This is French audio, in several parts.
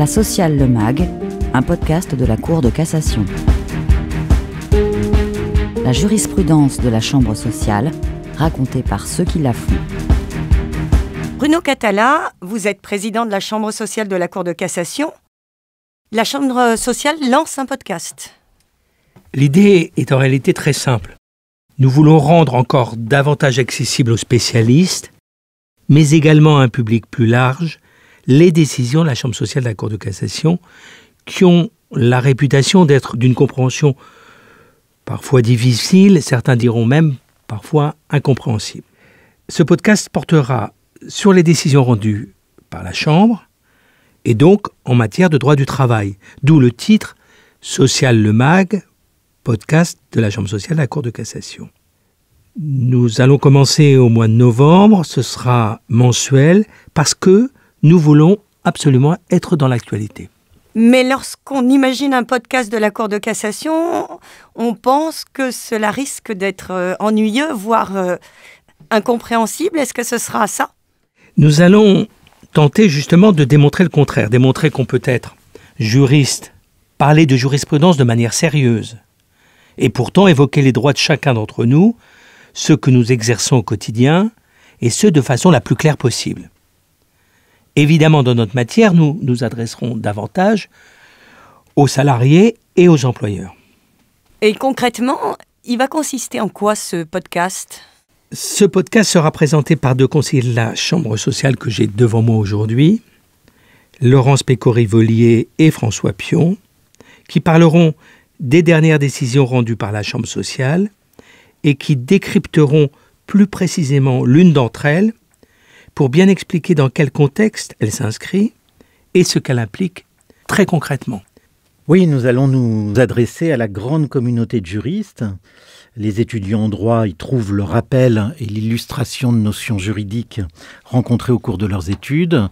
La Sociale Le Mag, un podcast de la Cour de cassation. La jurisprudence de la Chambre sociale, racontée par ceux qui la font. Bruno Catala, vous êtes président de la Chambre sociale de la Cour de cassation. La Chambre sociale lance un podcast. L'idée est en réalité très simple. Nous voulons rendre encore davantage accessible aux spécialistes, mais également à un public plus large, les décisions de la Chambre sociale de la Cour de cassation qui ont la réputation d'être d'une compréhension parfois difficile, certains diront même parfois incompréhensible. Ce podcast portera sur les décisions rendues par la Chambre et donc en matière de droit du travail, d'où le titre Social le MAG, podcast de la Chambre sociale de la Cour de cassation. Nous allons commencer au mois de novembre, ce sera mensuel parce que nous voulons absolument être dans l'actualité. Mais lorsqu'on imagine un podcast de la Cour de cassation, on pense que cela risque d'être euh, ennuyeux, voire euh, incompréhensible. Est-ce que ce sera ça? Nous allons tenter justement de démontrer le contraire, démontrer qu'on peut être juriste, parler de jurisprudence de manière sérieuse, et pourtant évoquer les droits de chacun d'entre nous, ceux que nous exerçons au quotidien, et ceux de façon la plus claire possible. Évidemment, dans notre matière, nous nous adresserons davantage aux salariés et aux employeurs. Et concrètement, il va consister en quoi ce podcast? Ce podcast sera présenté par deux conseillers de la Chambre sociale que j'ai devant moi aujourd'hui, Laurence Pécorivolier et François Pion, qui parleront des dernières décisions rendues par la Chambre sociale et qui décrypteront plus précisément l'une d'entre elles pour bien expliquer dans quel contexte elle s'inscrit et ce qu'elle implique très concrètement. Oui, nous allons nous adresser à la grande communauté de juristes. Les étudiants en droit y trouvent le rappel et l'illustration de notions juridiques rencontrées au cours de leurs études,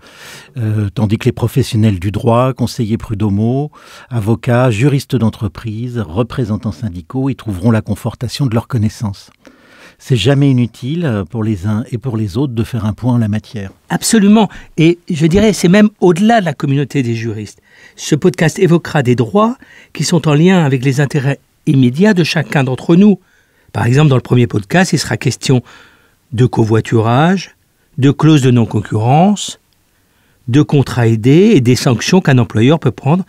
euh, tandis que les professionnels du droit, conseillers prud'homaux, avocats, juristes d'entreprise, représentants syndicaux y trouveront la confortation de leurs connaissances c'est jamais inutile pour les uns et pour les autres de faire un point en la matière. Absolument. Et je dirais, c'est même au-delà de la communauté des juristes. Ce podcast évoquera des droits qui sont en lien avec les intérêts immédiats de chacun d'entre nous. Par exemple, dans le premier podcast, il sera question de covoiturage, de clauses de non-concurrence, de contrats aidés et des sanctions qu'un employeur peut prendre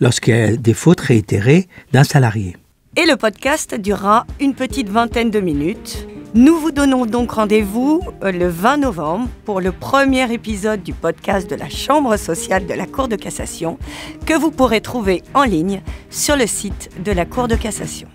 lorsqu'il y a des fautes réitérées d'un salarié. Et le podcast durera une petite vingtaine de minutes. Nous vous donnons donc rendez-vous euh, le 20 novembre pour le premier épisode du podcast de la Chambre sociale de la Cour de cassation que vous pourrez trouver en ligne sur le site de la Cour de cassation.